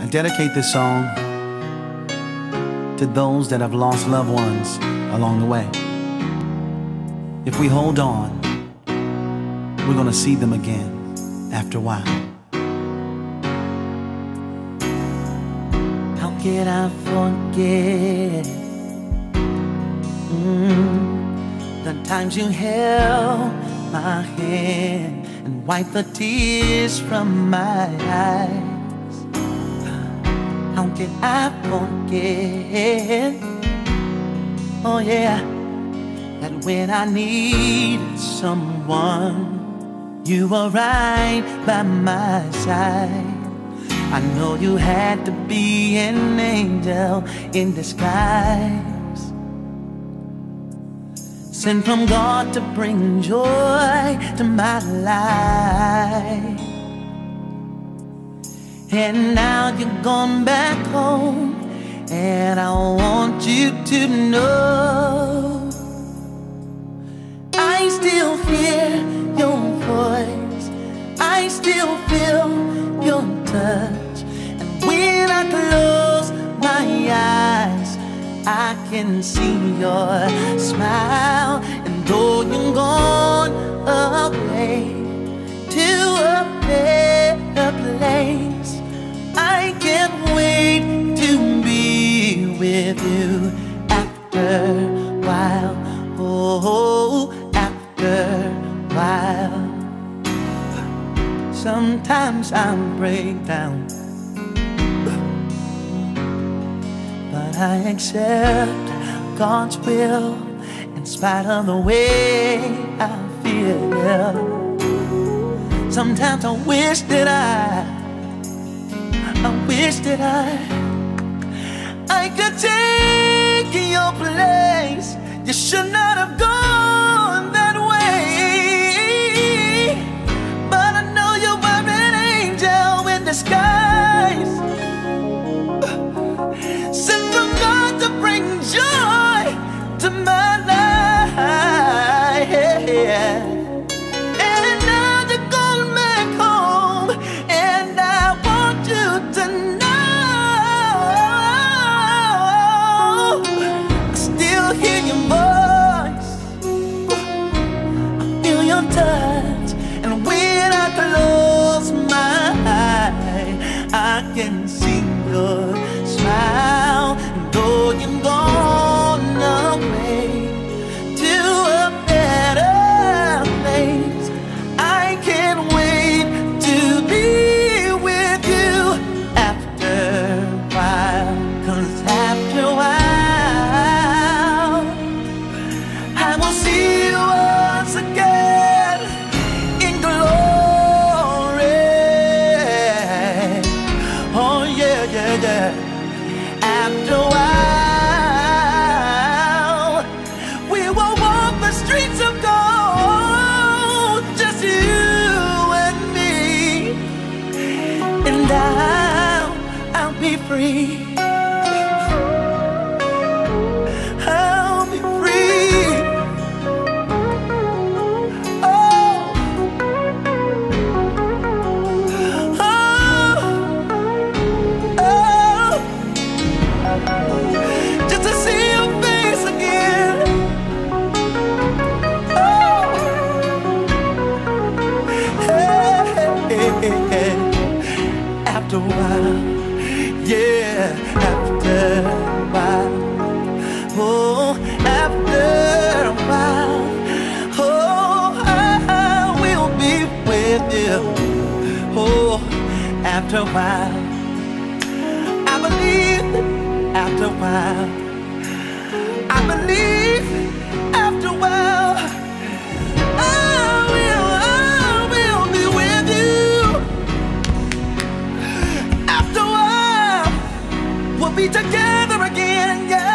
I dedicate this song to those that have lost loved ones along the way. If we hold on, we're gonna see them again after a while. How can I forget mm, the times you held my hand and wiped the tears from my eyes? Can I forget? Oh yeah, that when I needed someone, you were right by my side. I know you had to be an angel in disguise. Sent from God to bring joy to my life. And now you're gone back home, and I want you to know I still hear your voice, I still feel your touch. And when I close my eyes, I can see your smile. And though you're gone away to a better Sometimes I break down, but I accept God's will in spite of the way I feel. Sometimes I wish that I, I wish that I, I could take your place. You should not have gone feel And I'll, I'll be free. After a while, yeah, after a while. Oh, after a while, oh, I will be with you. Oh, after a while, I believe that after a while. we'll be together again, yeah.